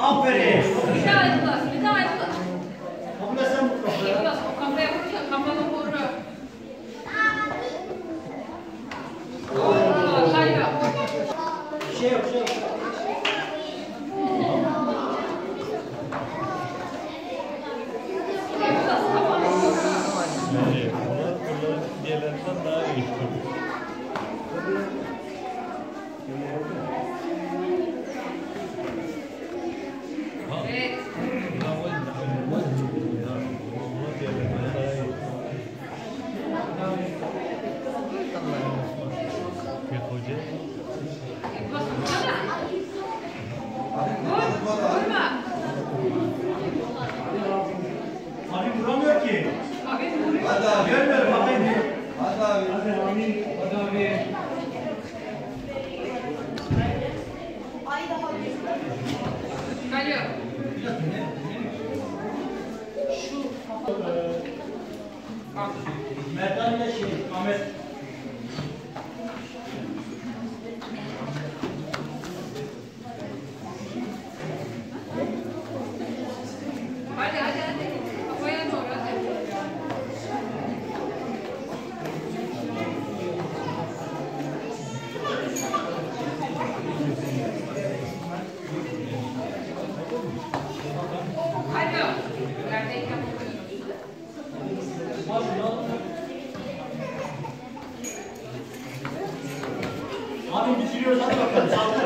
Aferin. Rica ederim. Ondan daha üstün. Hadi abi. Görmüyorum. Alo. Şu. Merdan ile şey, Ahmet. Abi bitiriyoruz hadi bakalım.